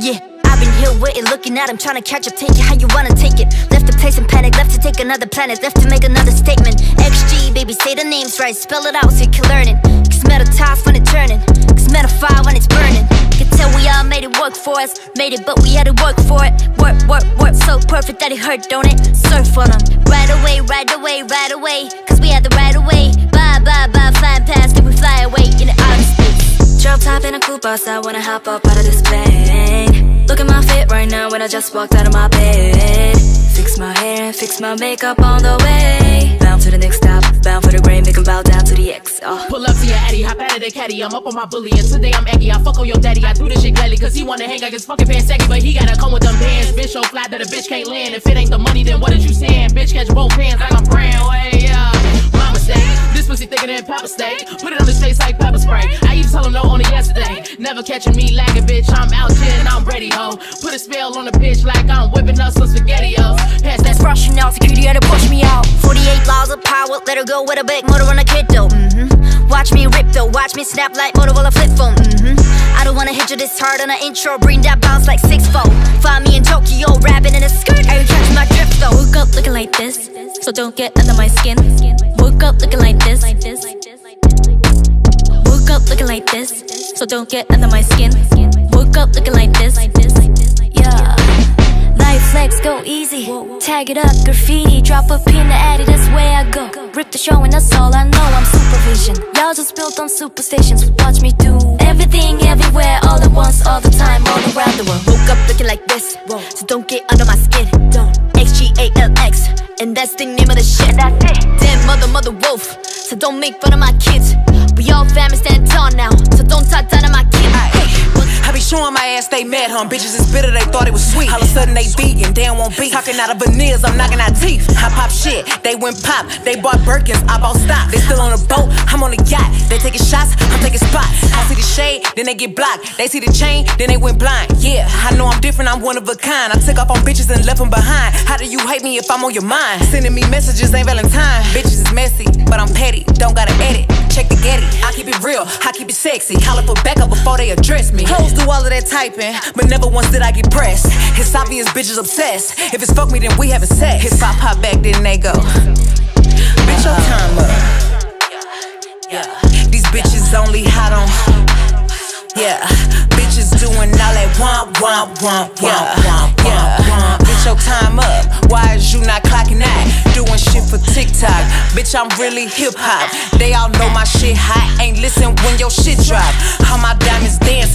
Yeah. I've been here waiting, looking at him, trying to catch up, take it how you wanna take it. Left the place in panic, left to take another planet, left to make another statement. XG, baby, say the names right, spell it out so you can learn it. Cause metal toss when it's turning, cause metal fire when it's burning. Can tell we all made it work for us, made it, but we had to work for it. Work, work, work, so perfect that it hurt, don't it? Surf on them, right away, right away, right away. Cause we had the right away. Bye, bye, bye, bus, I wanna hop up out of this plane. Look at my fit right now when I just walked out of my bed. Fix my hair and fix my makeup on the way. Bound to the next stop, bound for the grain, make 'em bow down to the X. Oh. Pull up to your Addy, hop out of the caddy. I'm up on my bully, and today I'm eggy. I fuck on your daddy. I do this shit gladly, cause he wanna hang like his fucking pants saggy, but he gotta come with them bands. Bitch, so flat that a bitch can't land. If it ain't the money, then what did you saying? Bitch, catch both hands like I'm brand pussy thicker than pepper steak. Put it on his face like pepper spray. I used to tell him no only yesterday. Never catching me lagging, bitch. I'm out here and I'm ready, ho. Put a spell on the bitch like I'm whipping up some spaghettios. Pass that Rushing out, security had to push me out. 48 laws of power, let her go with a big motor on a kid though. Mm-hmm. Watch me rip though, watch me snap like Motorola flip phone. Mm-hmm. I don't wanna hit you this hard on an intro, bring that bounce like six fold. Find me in Tokyo, rapping in a skirt. Are you catch my drift though? Woke up this, so don't get under my skin. Woke up looking like this. Woke up looking like this, so don't get under my skin. Woke up looking like this. Yeah. Life flex, go easy. Tag it up, graffiti. Drop a pin the addy, that's where I go. Rip the show, and that's all I know. I'm supervision. Y'all just built on superstitions. Watch me do everything, everywhere, all at once, all the time, all around the world. Woke up looking like this, so don't get under my skin. Don't. X G A L X, and that's the name of the shit. That's it. Damn mother, mother wolf, so don't make fun of my kids. We all family stand tall now, so don't talk down to my kids. I be showing my ass they mad, him. Bitches is bitter, they thought it was sweet. All of a sudden they beating, they won't beef. Talking out of veneers, I'm knocking out teeth. I pop shit, they went pop. They bought Birkins, I bought stock. They still on the boat, I'm on the yacht. They taking shots, shade, then they get blocked. They see the chain, then they went blind. Yeah, I know I'm different, I'm one of a kind. I took off on bitches and left them behind. How do you hate me if I'm on your mind? Sending me messages ain't Valentine. Bitches is messy, but I'm petty. Don't gotta edit. Check the Getty. I keep it real, I keep it sexy. Holler for backup before they address me. Hoes do all of that typing, but never once did I get pressed. It's obvious bitches obsessed. If it's fuck me, then we having sex. If I pop back, then they go. Bitch, your time up. These bitches only hot on. Yeah, bitches doing all that womp, womp, womp, womp, yeah. womp, womp, womp. Bitch, your time up. Why is you not clocking out? Doing shit for TikTok. Bitch, I'm really hip hop. They all know my shit hot. Ain't listen when your shit drop. All my diamonds dance